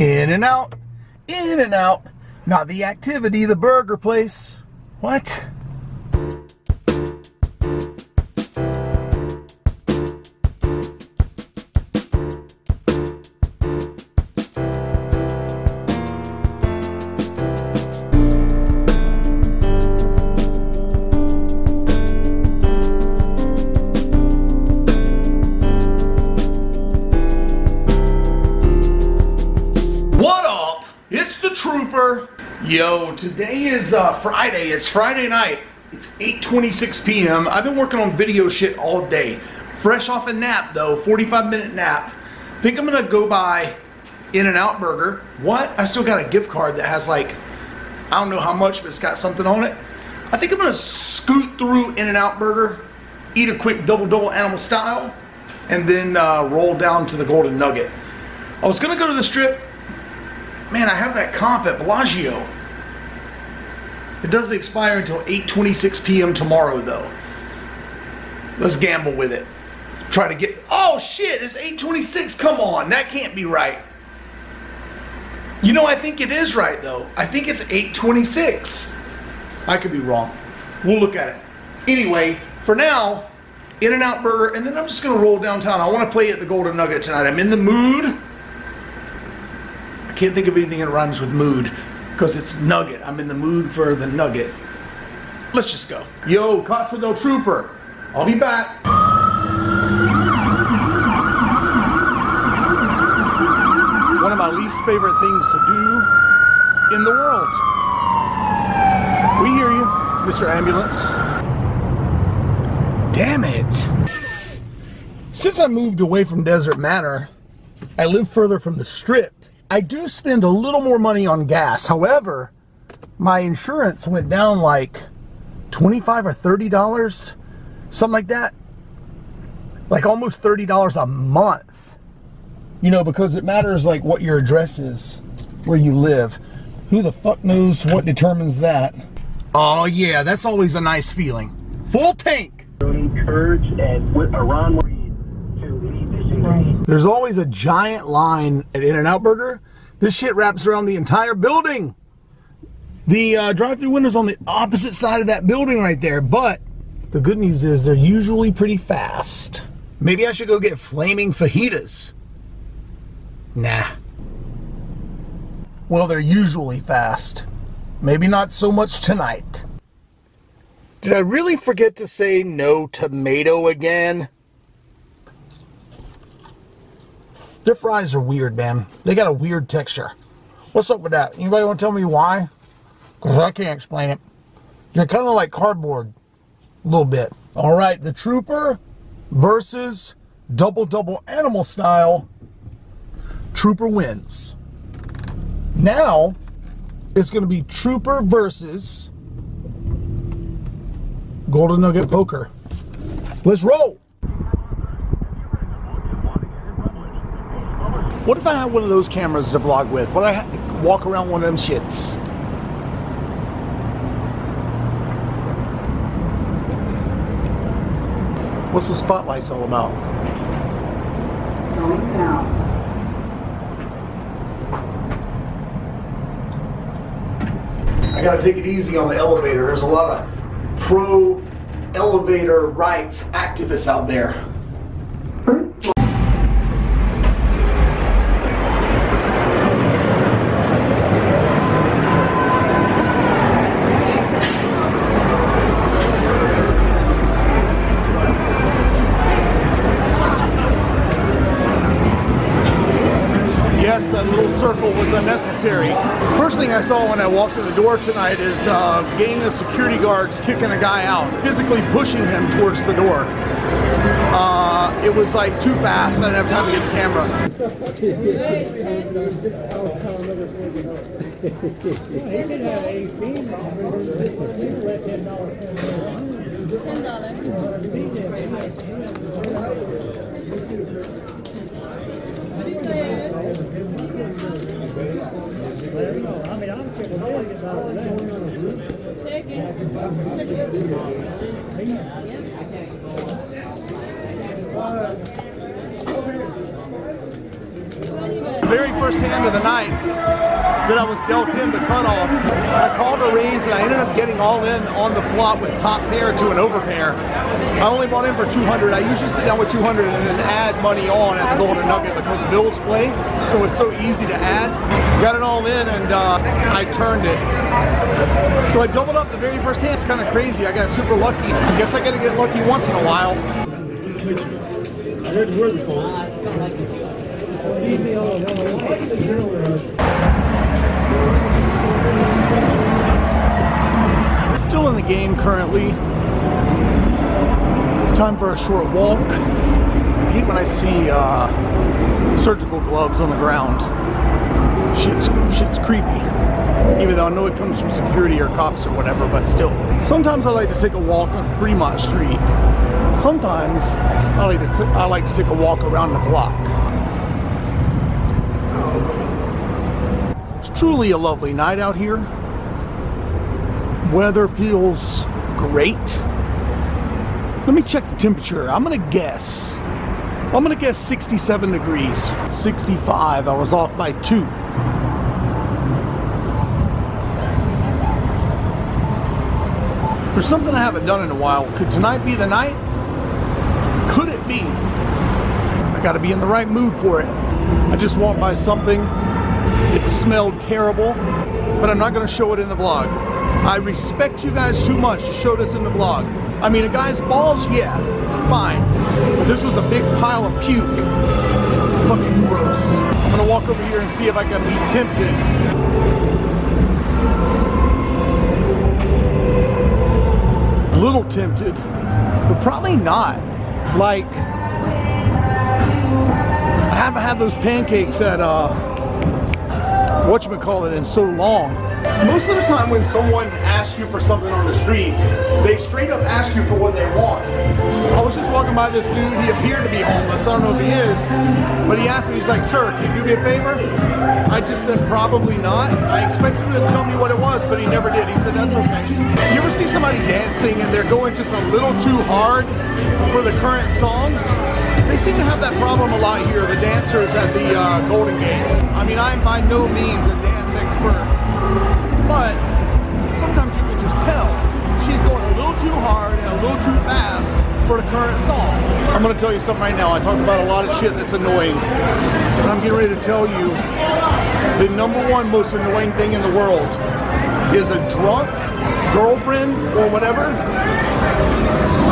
In and out, in and out. Not the activity, the burger place. What? Yo, today is uh, Friday. It's Friday night. It's 8:26 p.m. I've been working on video shit all day. Fresh off a nap though, 45 minute nap. Think I'm gonna go buy In-N-Out Burger. What? I still got a gift card that has like I don't know how much, but it's got something on it. I think I'm gonna scoot through In-N-Out Burger, eat a quick double double animal style, and then uh, roll down to the Golden Nugget. I was gonna go to the strip Man, I have that comp at Bellagio. It doesn't expire until 8.26 p.m. tomorrow, though. Let's gamble with it. Try to get... Oh, shit, it's 8.26. Come on, that can't be right. You know, I think it is right, though. I think it's 8.26. I could be wrong. We'll look at it. Anyway, for now, In-N-Out Burger, and then I'm just going to roll downtown. I want to play at the Golden Nugget tonight. I'm in the mood. I can't think of anything that rhymes with mood because it's nugget. I'm in the mood for the nugget. Let's just go. Yo, Casa del Trooper. I'll be back. One of my least favorite things to do in the world. We hear you, Mr. Ambulance. Damn it. Since I moved away from Desert Manor, I live further from the strip. I do spend a little more money on gas. However, my insurance went down like 25 or 30 dollars, something like that. Like almost 30 dollars a month. You know, because it matters like what your address is, where you live. Who the fuck knows what determines that? Oh yeah, that's always a nice feeling. Full tank. Kurds and Iran There's always a giant line at In-N-Out Burger. This shit wraps around the entire building. The uh, drive-through windows on the opposite side of that building right there. But the good news is they're usually pretty fast. Maybe I should go get flaming fajitas. Nah. Well, they're usually fast. Maybe not so much tonight. Did I really forget to say no tomato again? Their fries are weird, man. They got a weird texture. What's up with that? Anybody want to tell me why? Because I can't explain it. They're kind of like cardboard. A little bit. All right, the Trooper versus Double Double Animal Style. Trooper wins. Now, it's going to be Trooper versus Golden Nugget Poker. Let's roll. What if I had one of those cameras to vlog with? What if I had to walk around one of them shits? What's the spotlights all about? Going now. I gotta take it easy on the elevator. There's a lot of pro elevator rights activists out there. Yes, that little circle was unnecessary. First thing I saw when I walked in the door tonight is a gang of security guards kicking a guy out, physically pushing him towards the door. Uh, it was like too fast. I didn't have time to get the camera. Thank you. Very first hand of the night that I was dealt in the cutoff. I called a raise and I ended up getting all in on the flop with top pair to an overpair. I only bought in for 200. I usually sit down with 200 and then add money on at the Golden Nugget because bills play, so it's so easy to add. Got it all in and uh, I turned it. So I doubled up the very first hand. It's kind of crazy. I got super lucky. I guess I got to get lucky once in a while. Heard the before. Still in the game currently. Time for a short walk. I hate when I see uh, surgical gloves on the ground. Shit's, shit's creepy. Even though I know it comes from security or cops or whatever, but still. Sometimes I like to take a walk on Fremont Street. Sometimes I like to, I like to take a walk around the block. It's truly a lovely night out here. Weather feels great. Let me check the temperature. I'm gonna guess. I'm gonna guess 67 degrees. 65. I was off by two. There's something I haven't done in a while. Could tonight be the night? Could it be? I gotta be in the right mood for it. I just walked by something. It smelled terrible, but I'm not gonna show it in the vlog. I respect you guys too much to show this in the vlog. I mean, a guy's balls, yeah, fine. But this was a big pile of puke. Fucking gross. I'm gonna walk over here and see if I can be tempted. Little tempted, but probably not. Like, haven't had those pancakes at, uh, it in so long. Most of the time when someone asks you for something on the street, they straight up ask you for what they want. I was just walking by this dude, he appeared to be homeless, I don't know if he is, but he asked me, he's like, sir, can you do me a favor? I just said, probably not. I expected him to tell me what it was, but he never did. He said, that's okay. You ever see somebody dancing and they're going just a little too hard for the current song? They seem to have that problem a lot here, the dancers at the uh, Golden Gate. I mean, I'm by no means a dance expert, but sometimes you can just tell she's going a little too hard and a little too fast for the current song. I'm gonna tell you something right now. I talk about a lot of shit that's annoying, and I'm getting ready to tell you the number one most annoying thing in the world is a drunk girlfriend or whatever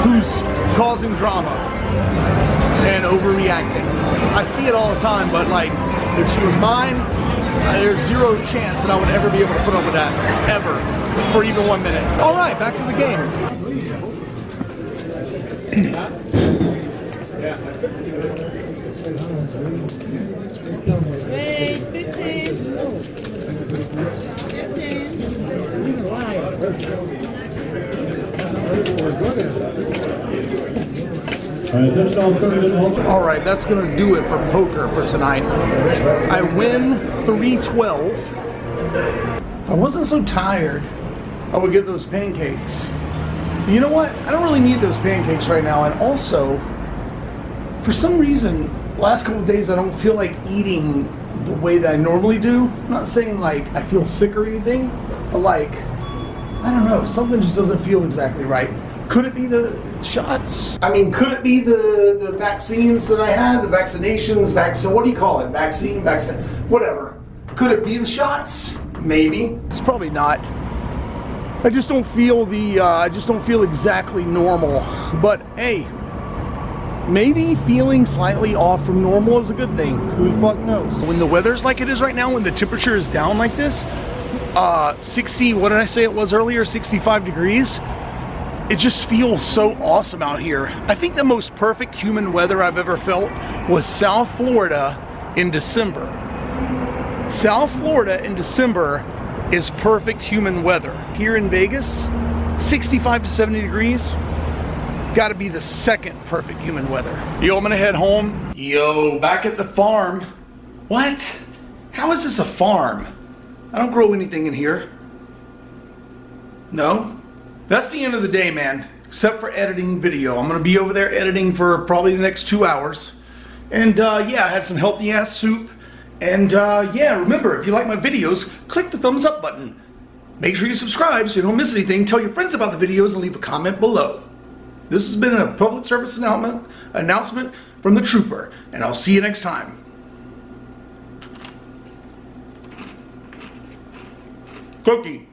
who's causing drama and overreacting. I see it all the time, but like, if she was mine, uh, there's zero chance that I would ever be able to put up with that, ever, for even one minute. All right, back to the game. Wait, 15. 15. All right, that's gonna do it for poker for tonight. I win 312. If I wasn't so tired, I would get those pancakes. You know what? I don't really need those pancakes right now. And also, for some reason, last couple days I don't feel like eating the way that I normally do. I'm not saying like I feel sick or anything, but like I don't know, something just doesn't feel exactly right. Could it be the shots? I mean, could it be the, the vaccines that I had, the vaccinations, vaccine, what do you call it? Vaccine, vaccine, whatever. Could it be the shots? Maybe. It's probably not. I just don't feel the, uh, I just don't feel exactly normal. But hey, maybe feeling slightly off from normal is a good thing. Who the fuck knows? When the weather's like it is right now, when the temperature is down like this, uh, 60, what did I say it was earlier? 65 degrees. It just feels so awesome out here. I think the most perfect human weather I've ever felt was South Florida in December. South Florida in December is perfect human weather. Here in Vegas, 65 to 70 degrees, gotta be the second perfect human weather. Yo, I'm gonna head home. Yo, back at the farm. What? How is this a farm? I don't grow anything in here. No? That's the end of the day, man. Except for editing video. I'm gonna be over there editing for probably the next two hours. And uh, yeah, I had some healthy ass soup And uh, yeah, remember, if you like my videos, click the thumbs up button. Make sure you subscribe so you don't miss anything. Tell your friends about the videos and leave a comment below. This has been a public service announcement, announcement from the Trooper, and I'll see you next time. Cookie.